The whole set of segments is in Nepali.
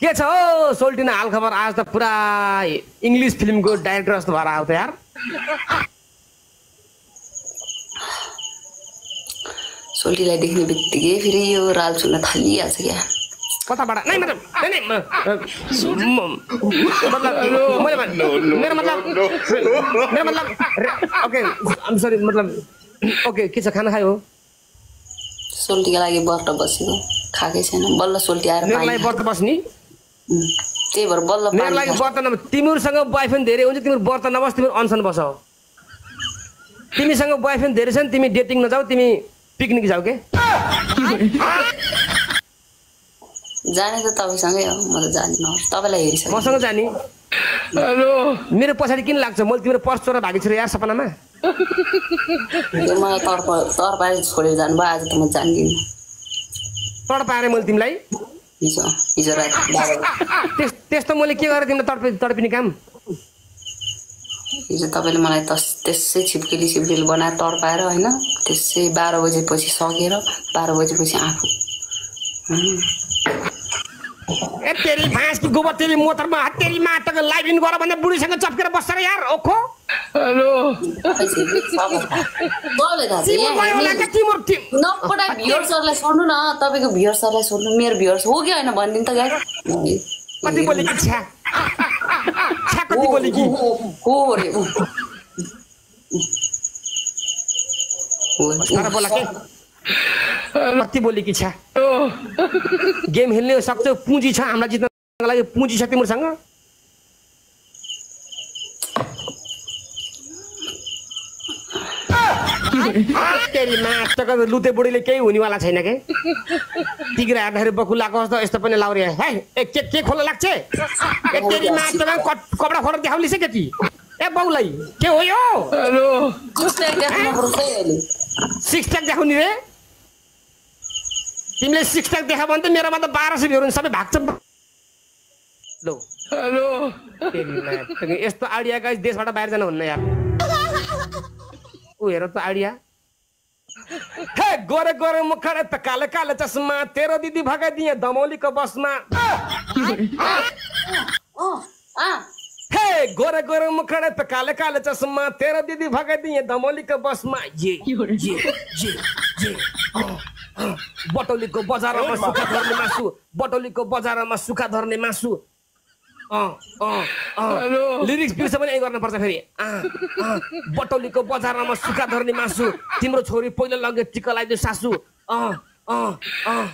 के छ हौ? सोल्टिना हालखबर आज त पुरा इङ्ग्लिस फिल्मको डाइरेक्टर जस्तो भएर त यार। सोल्टीलाई देख्ने बित्तिकै फेरि यो राल चुल्न थालिहाल्छ क्या। कताबाट? नै मतलब नै नै म- म- मतलब मेरो मतलब मेरो मतलब ओके सरी मतलब ओके के छ खाना खायो? सोल्टीको लागि व्रत बसेको खाएकै छैन। बल्ल सोल्टी आएर व्रत बस्ने? त्यही भएर बल्ल मेरो लागि। व्रत नबस तिमीहरूसँग बोयफ्रेन्ड धेरै हुन्छ तिमीहरू व्रत नबस तिमीहरू अनसन बस तिमीसँग बोयफ्रेन्ड धेरै छन् तिमी डेटिङ नजाऊ तिमी पिकनिक जाऊ के? जाने त तपाईँसँगै हो म त जान्दिनँ तपाईँलाई हेरिसकेँ। मसँग जाने। मेरो पछाडि किन लाग्छ? मैले तिम्रो पर्स चोर भागी छु र यार सपनामा। मलाई तर्प तर्पाएर छोडेर जानुभयो आज त म जान्दिनँ। तड पाएँ मैले तिमीलाई त्यस्तो मैले के गरेँ तिमीलाई तडपि तडपिने काम हिजो तपाईँले मलाई तस त्यसै छिप्केली छिप्केली बनाएर तर्पाएर होइन? त्यसै बाह्र बजेपछि सकेर बाह्र बजेपछि आफू ए तेरी भाँस कि गोबर तेरी मोटरमा हात तेरी माटोको लाइभ इन गर भने बुढीसँग चप्केर बस्छ र यार ओखो। होला नपटा भ्युर्सहरूलाई सोध्नु न तपाईँको भ्युर्सहरूलाई सोध्नु मेरो भ्युर्स हो कि होइन भनिदिनु त गाई कति बोले कि छ्या छ्या कति बोले कि हो रे। तर बोला के कति बोले कि छ्या गेम खेल्ने सक्छौ पुँजी छ हामीलाई जित्नको लागि पुँजी छ तिम्रोसँग तेरी लुते बुढीले केही हुनेवाला छैन के? तिग्रा हेर्दाखेरि बकुलाको जस्तो यस्तो पनि लाउरे है ए के के खोल्न लाग्छ? ए तेरी कट- कपडा देखाउलिस के ए बाउलाई के हो यो? सिक्स ट्याक देखाउने रे। तिमीले सिक्स ट्याक देखा भने त मेरोमा त बाह्र सय भ्यूहरू सबै भाग्छ। यस्तो आइडिया गाइस देशबाट बाहिर जानु हुन्न यार। ऊ हेर त आइडिया हे गोरे गोरे मुखडे त काले काले चस्मा तेरो दिदी भगाइदिए दमौलीको बसमा हे गोरे गोरे मुखडे त काले काले चस्मा तेरो दिदी भगाइदिए दमौलीको बसमा ये ये ये ये। बटौलीको बजारमा सुखा धर्ने मासु बटौलीको बजारमा सुखा धर्ने मासु। लिरिक्स बिर्स पनि यही गर्नुपर्छ फेरि। बटौलीको बजारमा सुखा धर्ने मासु तिम्रो छोरी पहिलो लगे टिका लगाइदियो सासु। अँ अँ अँ।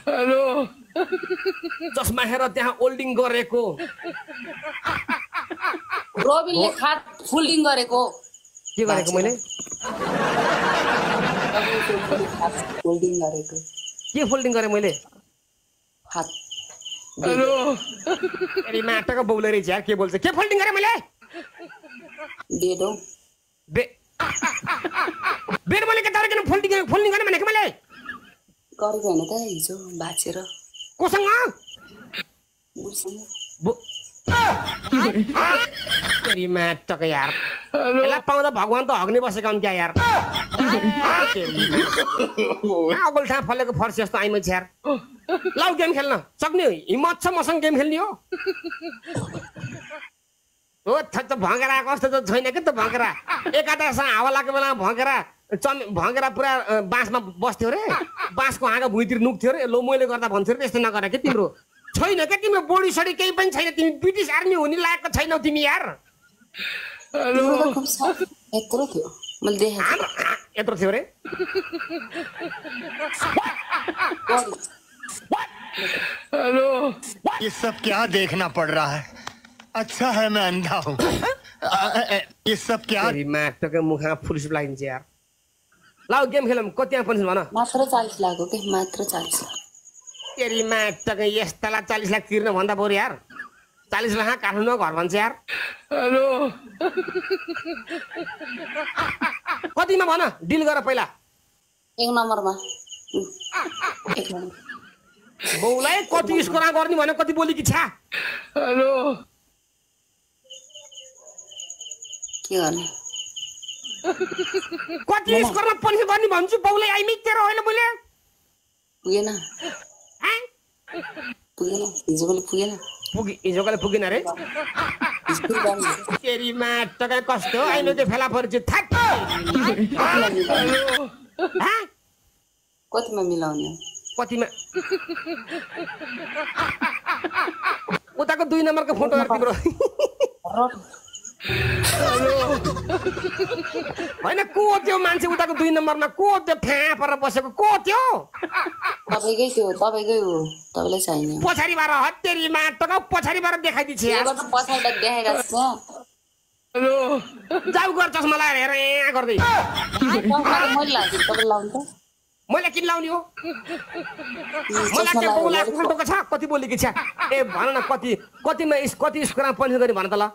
चस्मा हेर त्यहाँ ओल्डिङ गरेको। रविनले खाट फोल्डिङ गरेको। के गरेको मैले? के फोल्डिङ गरेँ मैले? हात अरे माटोको बौले रहेछ यार के बोल्छ के फोल्डिङ गरेँ मैले बेड बे बेड मैले के तर किन फोल्डिङ फोल्डिङ गरेँ भनेको मैले गरेको होइन त हिजो बाँचेर कोसँग माटोको यार यसलाई पाउँदा भगवान् त हग्ने बसेका हुन् क्या यार अगल ठाउँ फलेको फर्सी जस्तो आइमै छ यार लाउ गेम खेल्न सक्ने हो हिम्मत छ मसँग गेम खेल्ने हो हो थ त भँगेरा कस्तो त छैन कि त भँगेरा एकातासँग हावा लागेको बेलामा भँगेरा चम भँगेरा पुरा बाँसमा बस्थ्यो रे बाँसको हाँगा भुइँतिर नुक्थ्यो रे लो मैले गर्दा भन्थ्यो रे त्यस्तो नगर कि तिम्रो छैन क्या तिम्रो बोडी सडी केही पनि छैन तिमी ब्रिटिस आर्मी हुने लायकको छैनौ तिमी यार यत्रो थियो मैले रे ये सब क्या देखना पड़ रहा है? अच्छा है मैं अंधा हूँ। ये सब क्या? तेरी माटोको मुखमा फुल सुप यार। लाउ गेम खेलौँ कति यहाँ पनि भन मात्र चालिस लाग्यो कि मात्र चालिस लाख। तेरी माटोको यस्तालाई चालिस लाख तिर्न भन्दा बरु यार। चालिस लाख काठमाडौँमा घर भन्छ यार। हेलो कतिमा भन डिल गर पहिला। एक नम्बरमा बौलाई कति स्कोर गर्ने भने कति बोली कि छा के गर्ने? कति स्कोरमा पनि गर्ने भन्छु बौलाई आइमी तेरो होइन मैले। पुगेन? पुगेन। हिजोकोले पुगेन। पुगी हिजोकाले पुगिन जानु तेरीमा टका कस्तो अहिले त्यो फेला परिचय थाक हाँ? कतिमा मिलाउने हो? कतिमा उताको दुई नम्बरको फोटो तिम्रो होइन को त्यो मान्छे उताको दुई नम्बरमा को त्यो फ्या परेर बसेको को त्यो तपाईँकै त्यो तपाईँकै हो तपाईँलाई हो पछाडिबाट हत्तेरीमा टका पछाडिबाट देखाइदिन्छ यार त्यही गर्दा पछाडि देखाइरहेको छ जाउ गर चस्मा लगाएर हेर यहाँ गर्दै मैले किन लाउने हो? मलाई के बौला फोटोको छ कति बोलेको छ ए भन न कति कतिमा इस कति स्कुलमा पनिर गर्ने भन त ल।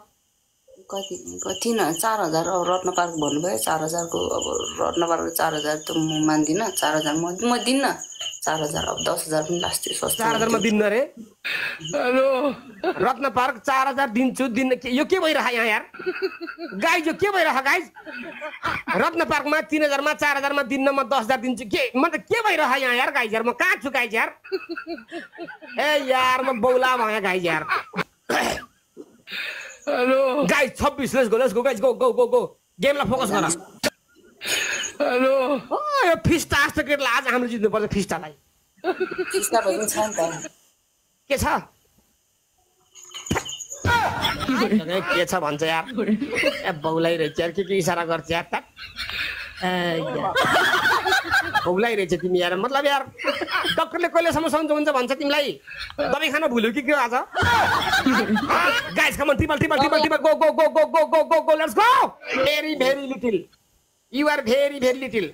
कति कति तिन चार हजार अब रत्न पार्क भन्नुभयो चार हजारको अब रत्न पार्कको चार हजार त म मान्दिनँ चार हजार म म दिन्न। चार हजार अब दस हजार पनि लास्ट चार हजारमा दिनु अरे रत्न पार्क चार हजार दिन्छु दिन के- यो के भइरह यहाँ यार गाइज यो के भइरह गाइज रत्न पार्कमा तिन हजारमा चार हजारमा दिन्न म दस हजार दिन्छु के म त के भइरह यहाँ यार गाइज यार म कहाँ छु गाइज यार ए यार म बौला भयो गाइज यार गाइज छब्बिस let's go let's go guys go go go go गेमलाई focus गर ओ यो फिस्टा जस्तो केटलाई आज हामीले जित्नुपर्छ फिस्टालाई। के छ? के छ भन्छ यार? ए बौलाई रहेछ यार के के इसारा गर्छ यार त बौलाई रहेछ तिमी यार मतलब यार डक्टरले कहिलेसम्म सन्चो हुन्छ भन्छ तिमीलाई? दबाई खान भुल्यो कि के आज? Guys come on triple triple triple triple go go go go go go go go let's go very very little you are very very little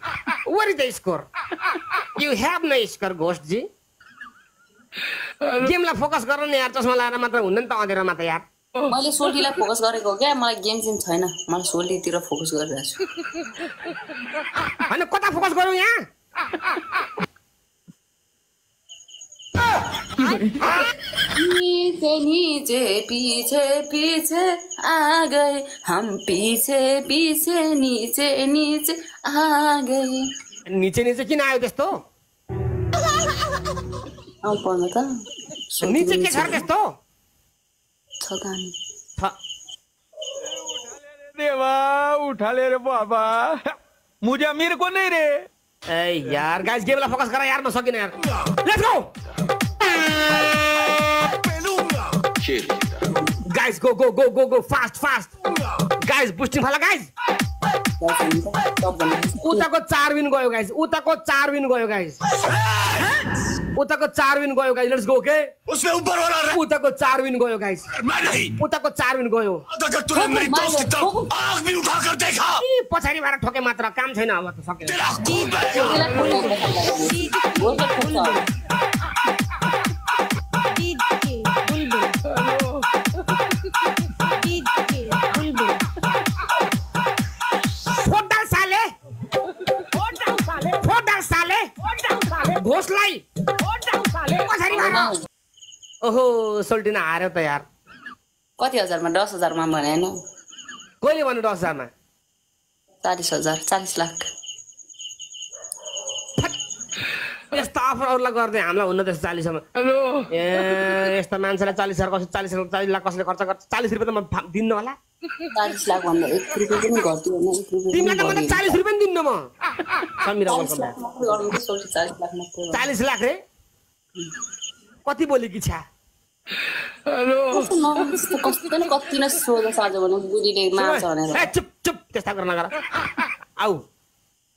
where is the score you have no score ghost जी गेमलाई फोकस गर न यार चस्मा लगाएर मात्र हुन्न नि त अँधेरोमा त यार. मैले सोल्टीलाई फोकस गरेको हो क्या मलाई गेम चाहिँ छैन। मलाई सोल्टीतिर फोकस गरिरहेको छु। होइन कता फोकस गरौँ यहाँ? नीचे नीचे पीछे पीछे आ गए। हम पीछे पीछे नीचे नीचे आ गए। निचे निचे किन आयो त्यस्तो आउँ पढ्नु त निचे के छ र त्यस्तो छ गानी छ देवा उठाले रे बाबा। मुझे अमीर को नहीं रे? ए यार गाइस गेमलाई फोकस गर यार म सकिनँ यार। Let's go guys go go go go go fast fast guys boosting फाला गाइस उताको चार विन गयो गाइस उताको चार विन गयो गाइस उताको चार विन गयो गाइस लेट्स गो के उसमें ऊपर वाला रहा उताको चार विन गयो गाइस मैं नहीं। उताको चार विन गयो अगर तूने मेरी दोस्त की तरफ आग भी उठाकर देखा। ई, पछाडिबाट ठोके मात्र काम छैन अब त सकेन तेरा खून बहेगा। सोल्टिन हार्यो त यार। कति हजारमा? दस हजारमा भने होइन। कहिले भन्नु दस हजारमा? चालिस हजार चालिस लाख। यस्तो अफरहरूलाई गर्दै हामीलाई हुन्न त्यस्तो चालिससम्म। ए यस्तो मान्छेलाई चालिस हजार कसै चालिस चालिस लाख कसैले खर्च गर्छ? चालिस रुपियाँ त म दिन्न होला। चालिस लाख भन्दा एक रुपियाँ पनि घट्यो तिमीलाई त। चालिस रुपियाँ दिन्न म। समिरा चालिस लाख कि रे? कति बोलेकी छ्या? कस्तो न- कस्तो कस्तो न कति नै सोझो साझो भने बुढीले मार्छ भनेर ए, चुप चुप त्यस्ता गर्न नगर आऊ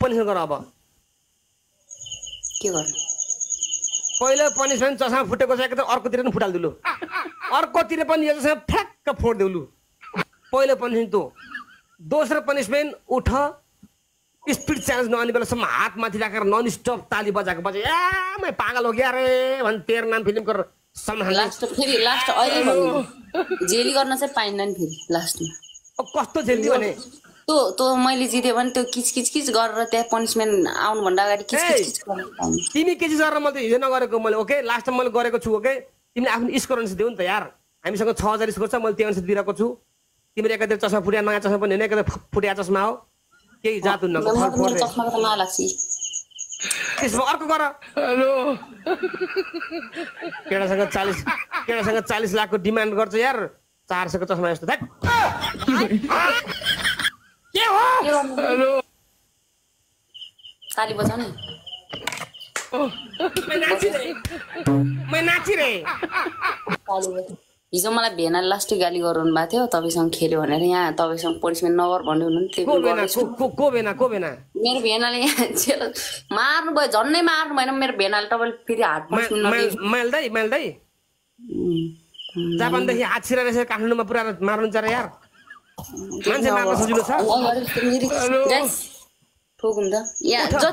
पनिसमेन्ट गर अब के गर्नु पहिलो पनिसमेन्ट चस्मा फुटेको छ एकदम अर्कोतिर पनि फुटालिदिलु अर्कोतिर पनि यो चस्मा फ्याक्क फोडिदेऊ पहिलो पनिसमेन्ट तँ दोस्रो पनिसमेन्ट उठ स्पिड च्यालेन्ज नआउने बेलासम्म हात माथि राखेर नन स्टप ताली बजाएको बजा ए मै पागल हो गया रे भने तेरो नाम फिल्मको सम्मान लास्ट फेरि लास्ट अहिले जेली गर्न चाहिँ पाइन्न नि फेरि लास्टमा कस्तो झेल्थ्यो भने? त्यो त्यो मैले जितेँ भने त्यो किच किच किच गरेर त्यहाँ पनिसमेन्ट आउनुभन्दा अगाडि किच! किच किच तिमी के चिज गरेर मैले हिजो नगरेको मैले ओके? लास्ट टाइम मैले गरेको छु ओके? तिमीले आफ्नो स्कोर अनुसार देऊ नि त यार। हामीसँग छ हजार स्कोर छ मैले त्यो अनुसार दिइरहेको छु। तिम्रो एकातिर चस्मा फुटिया नयाँ चस्मा पनि होइन एकातिर फुटिया चस्मा हो। केही जात हुन्न म त मेरो चस्माको त नलाग्छ त्यसमा अर्को गर हेलो केटासँग चालिस केटासँग चालिस लाखको डिमान्ड गर्छ यार चार सयको चस्मा जस्तो ध्याट के हो हेलो ताली बजाउ नि मैं नाची रे मैं नाची रे ताली बजाऊ हिजो मलाई भेनाले लास्टै गाली गराउनु भएको थियो तपाईँसँग खेल्यो भनेर यहाँ तपाईँसँग पनिसमेन्ट नगर भन्दै हुनुहुन्थ्यो को गर्दैछु। को बेना मेरो भेनाले मार्नु भयो झन्नै मार्नु भएन मेरो भेनाले तपाईँले फेरि हात पस्नु माइल दाई माइल दाई जापानदेखि हात छिरेर यसरी काठमाडौँमा पुऱ्याएर मार्नुहुन्छ र यार। मान्छे मार्न सजिलो छ। ठोकुम त। यहाँ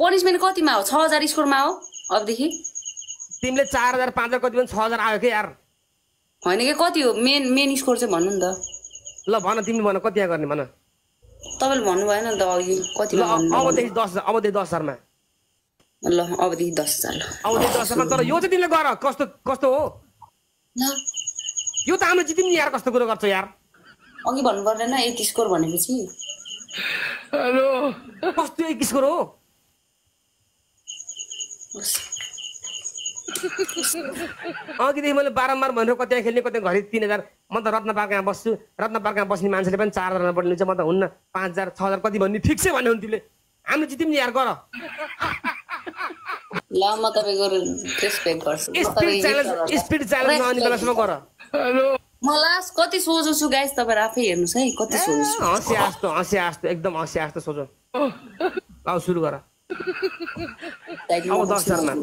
पनिसमेन्ट कतिमा हो? छ हजार स्कोरमा हो अबदेखि? तिमीले चार हजार पाँच हजार कति पनि छ हजार आयो क्या यार? होइन कि कति हो? मेन मेन स्कोर चाहिँ भन्नु नि त। ल भन तिमीले भन कति यहाँ गर्ने भन। तपाईँले भन्नु भएन नि त अघि भन्नु। अबदेखि दस हजार अबदेखि दस हजारमा। ल अबदेखि दस हजार ल। अबदेखि दस हजारमा तर यो चाहिँ तिमीले गर कस्तो कस्तो हो? ल। यो त हाम्रो जितिम नि यार कस्तो कुरो गर्छ यार? अघि भन्नु पर्दैन यति स्कोर भनेपछि। हेलो। कस्तो एक कुरो हो? अघिदेखि मैले बारम्बार भनेर कति खेल्ने कति घरि तिन हजार म त रत्न पार्क यहाँ बस्छु। रत्न पार्क यहाँ बस्ने मान्छेले पनि चार हजार बढ्ने हुन्छ म त हुन्न पाँच हजार छ हजार कति भन्ने ठिक छ भन्ने हुन् तिमीले। हामी जित्यौँ नि यार गर। ल म तपाईँको रेस्पेक्ट गर्छु। म स्पिड तपाईँ च्यालेन्ज स्पिड च्यालेन्ज आउने बेलासम्म गर। हेलो। म लास्ट कति सोझो छु गाइस तपाईँ आफै हेर्नुहोस् है कति सोझो छु। हँसिया जस्तो हँसिया जस्तो एकदम ल सुरु गर। अब दस हजारमा।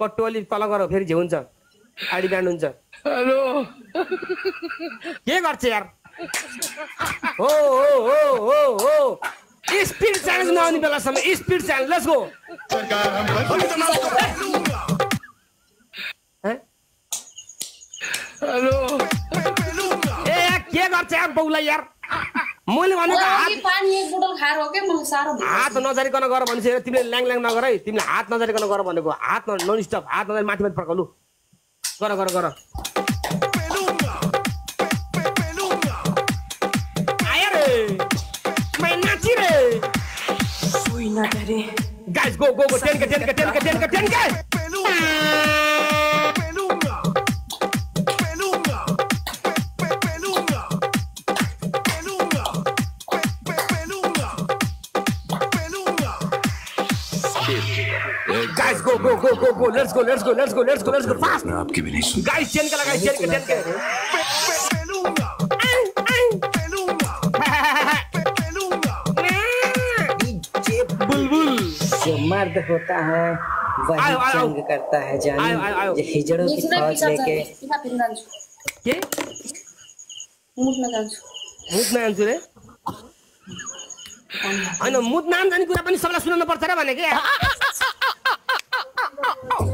कट्टु अलिक तल गर फेरि झे हुन्छ आडी ब्यान्ड हुन्छ हेलो। के गर्छ यार? हो हो हो हो हो। स्पिड च्यालेन्ज नआउने बेलासम्म speed challenge let's go hello. ए के गर्छ यार बौला यार? मैले भनेको हात हात नजारिकन गर भनेपछि तिमीले ल्याङ ल्याङ नगर है तिमीले हात नजारिकन गर भनेको हात नन स्टप हात नजारि माथि माथि फर्काउनु। गर गर गर। Guys, go, go, go, 10k, 10k, 10k, 10k, 10k! Go go go let's go let's go let's go let's go let's go fast मैं आपकी भी नहीं सुन गाइस टेन के लगा टेन के टेन के। बुलबुल। जो मर्द होता है वही आयो, आयो। जंग करता है आयो, आयो, आयो। जानी जो हिजड़ों की मुखमै फौज पिसाब लेके जान्छ। पिसाब फेर्न जान्छु के मुखमा जान्छु मुत जान्छु रे होइन मुत नाम जाने कुरा पनि सबैलाई सुनाउनु पर्छ र भने के Oh.